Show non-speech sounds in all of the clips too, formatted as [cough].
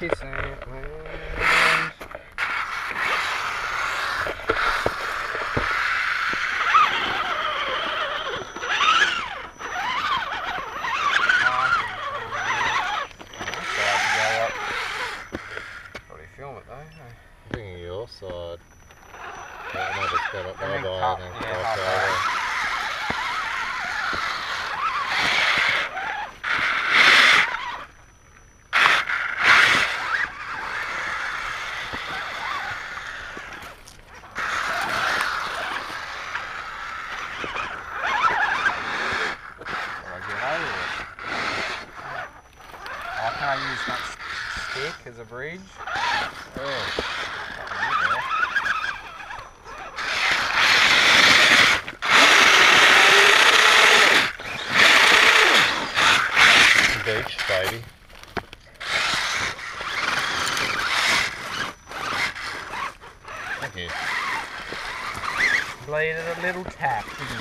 kiss it, man. Film it though. eh? Thinking side. Yeah, no, just got up there by and then cross over. Or I get over it. Oh, can I use that stick as a bridge? Oh. Beach, baby. Thank you. Bleeded a little tap, didn't you?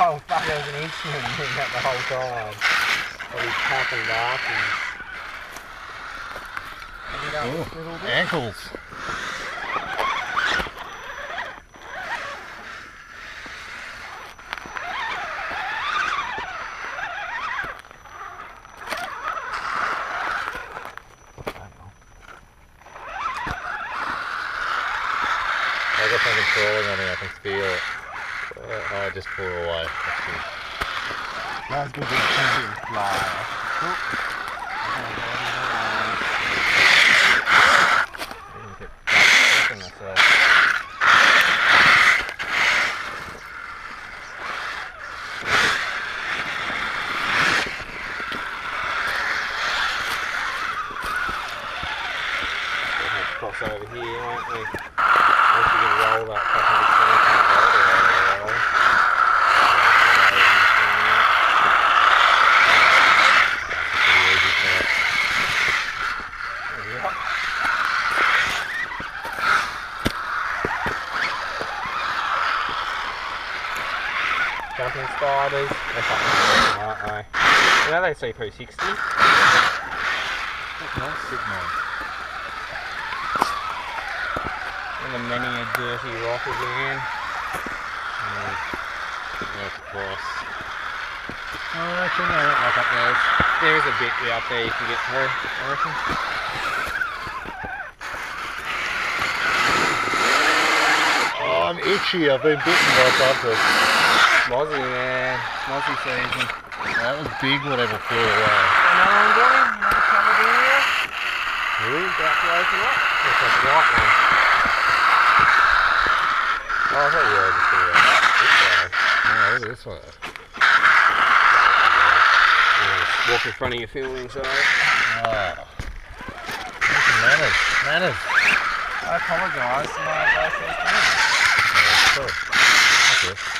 Oh fuck, there was an inchman doing that the whole time. All these darkies. Have you done this little? Ankles. I got something crawling on me, I can feel it. Uh, I just pull it away. That's good. That was good, big fly. Cross over here, won't we? Once you can roll that fucking extension of the roll. Pretty easy for it. Yep. Jumping spiders. They're fucking awesome, aren't they? You know they see 360? Nice sitting on. And the many a dirty rock again. Mm. That's across. Oh, I reckon I don't like up there. There is a bit way up there you can get through, I reckon. Oh, I'm itchy. I've been bitten by something. Mozzie, man. Mozzie season. That was big, whatever flew away. Another one, Johnny? Another covered area? Really? About to open up. Looks a white one. Oh, I thought you were just going to this way. No, look at this one. Yeah, Walk in front of your filming, so. Oh. Manners. Manners. I apologise my process. Yeah, cool. Okay.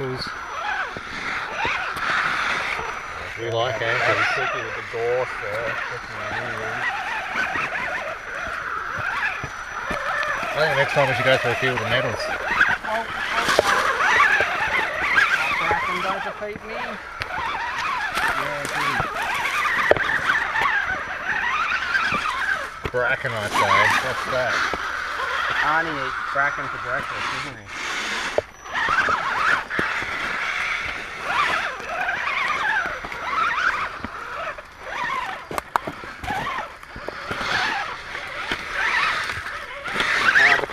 ankles. We like Yeah, ankles. Tricky with the gorse there. Looking at you. I think next time we should go for a field of medals. Bracken, don't defeat me. Yeah. Bracken, I say. What's that? Arnie eats bracken for breakfast, isn't he?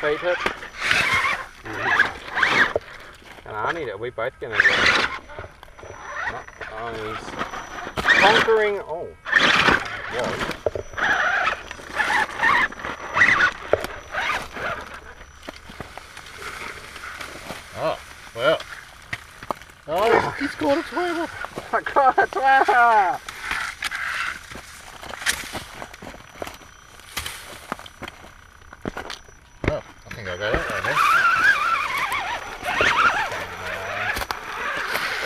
feet hit? And I need it. We both gonna get it. No. Oh, he's conquering. Oh, whoa. Oh, well. Oh, he's, he's got a 12. [laughs] I got a 12.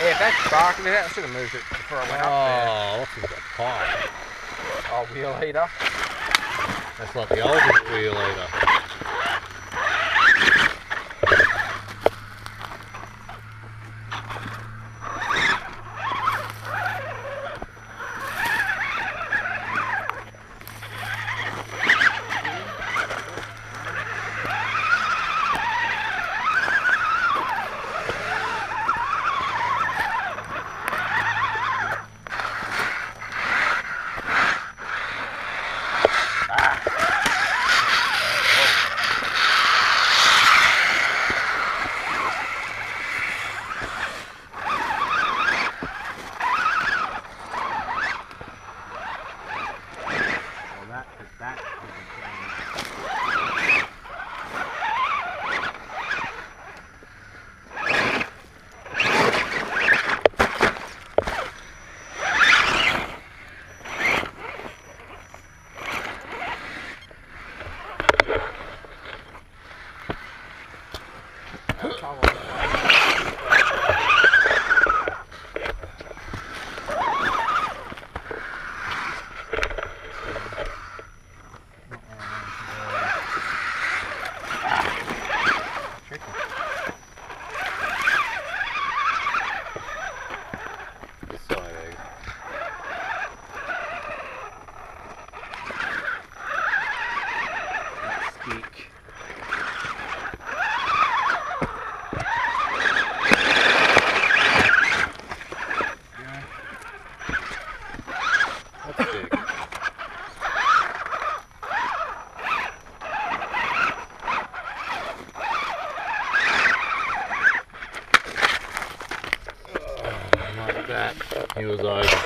Yeah, if that's sparkling, I should have moved it before I went up there. Oh, what's that pie? Oh, wheel heater. That's like the ultimate wheel eater. Well, that, cause that isn't playing. Tricky. Side egg. That